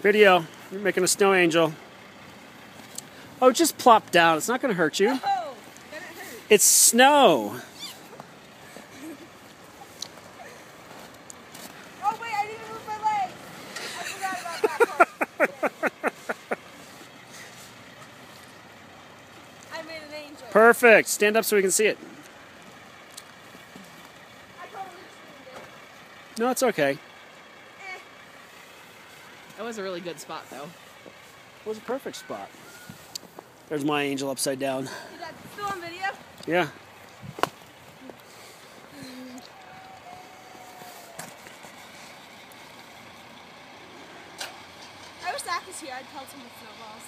Video. You're making a snow angel. Oh, just plop down. It's not going to hurt you. Oh, hurt. It's snow. Oh wait, I didn't move my leg. I forgot about that part. I made an angel. Perfect. Stand up so we can see it. I totally it. No, it's okay. That was a really good spot, though. It was a perfect spot. There's my angel upside down. Is that still on video? Yeah. I wish Zach was here. I'd pelt him with snowballs.